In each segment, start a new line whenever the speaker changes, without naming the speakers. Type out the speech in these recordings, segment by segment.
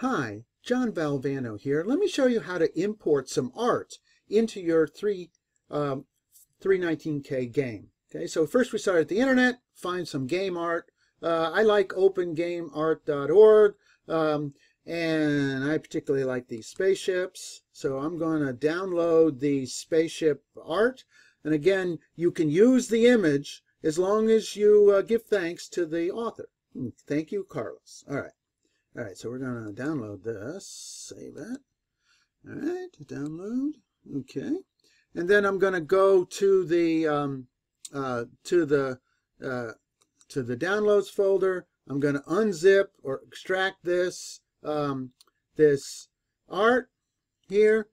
Hi, John Valvano here. Let me show you how to import some art into your 3, um, 319K game. Okay, so first we start at the internet, find some game art. Uh, I like opengameart.org, um, and I particularly like these spaceships. So I'm going to download the spaceship art. And again, you can use the image as long as you uh, give thanks to the author. Hmm, thank you, Carlos. All right. All right, so we're going to download this, save it. All right, download. Okay, and then I'm going to go to the um, uh, to the uh, to the downloads folder. I'm going to unzip or extract this um, this art here,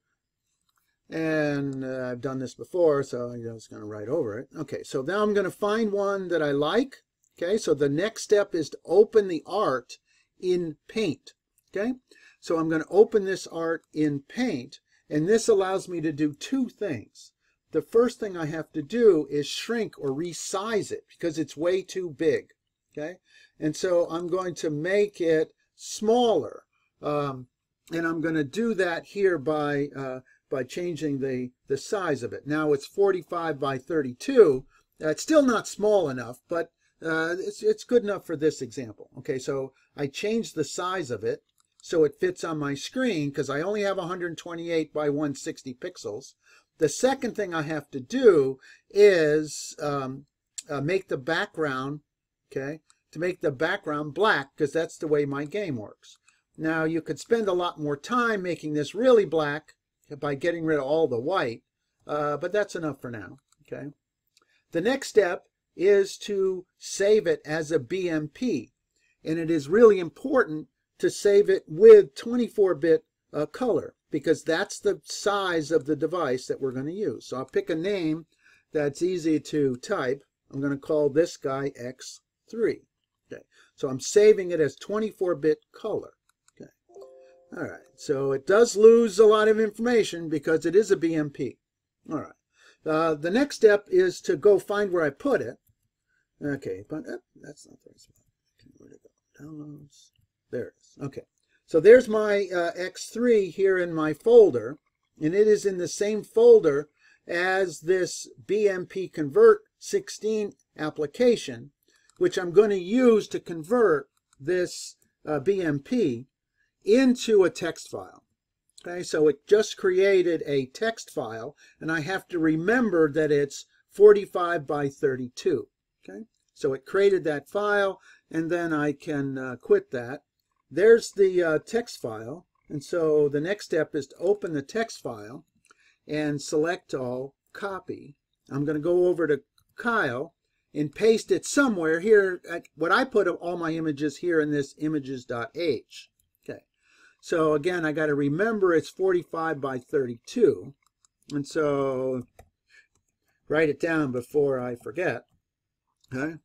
and uh, I've done this before, so I'm just going to write over it. Okay, so now I'm going to find one that I like. Okay, so the next step is to open the art in Paint. Okay, so I'm going to open this art in Paint, and this allows me to do two things. The first thing I have to do is shrink or resize it because it's way too big. Okay, and so I'm going to make it smaller, um, and I'm going to do that here by uh, by changing the the size of it. Now it's 45 by 32. Uh, it's still not small enough, but uh, it's, it's good enough for this example. Okay, so I changed the size of it so it fits on my screen because I only have 128 by 160 pixels. The second thing I have to do is um, uh, make the background, okay, to make the background black because that's the way my game works. Now you could spend a lot more time making this really black by getting rid of all the white, uh, but that's enough for now, okay. The next step is to save it as a BMP. And it is really important to save it with 24-bit uh, color because that's the size of the device that we're going to use. So I'll pick a name that's easy to type. I'm going to call this guy X3. Okay. So I'm saving it as 24-bit color. Okay. All right. So it does lose a lot of information because it is a BMP. All right. Uh, the next step is to go find where I put it. Okay, but uh, that's not the right spot. Okay, where go? Downloads. There it is. Okay, so there's my uh, X3 here in my folder, and it is in the same folder as this BMP Convert 16 application, which I'm going to use to convert this uh, BMP into a text file. Okay, so it just created a text file, and I have to remember that it's 45 by 32. Okay, so it created that file, and then I can uh, quit that. There's the uh, text file, and so the next step is to open the text file and select all, copy. I'm going to go over to Keil and paste it somewhere here. What I put all my images here in this images.h. Okay, so again, I got to remember it's 45 by 32, and so write it down before I forget. Okay.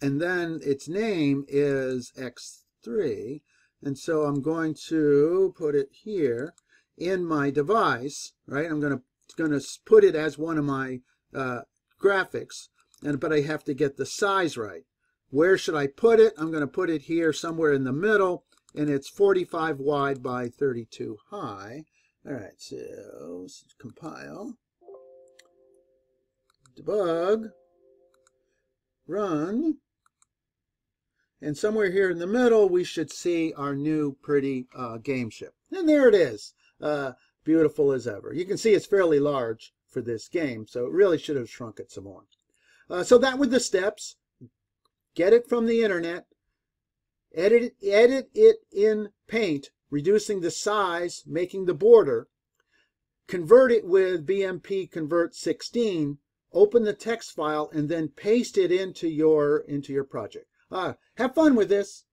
And then its name is X3. And so I'm going to put it here in my device, right? I'm going to going to put it as one of my uh, graphics, and but I have to get the size right. Where should I put it? I'm going to put it here somewhere in the middle, and it's 45 wide by 32 high. All right, so compile, debug, run. And somewhere here in the middle, we should see our new pretty uh, game ship. And there it is, uh, beautiful as ever. You can see it's fairly large for this game, so it really should have shrunk it some more. Uh, so that were the steps. Get it from the internet, edit, edit it in Paint, reducing the size, making the border, convert it with BMP Convert 16, open the text file, and then paste it into your, into your project. Uh, have fun with this.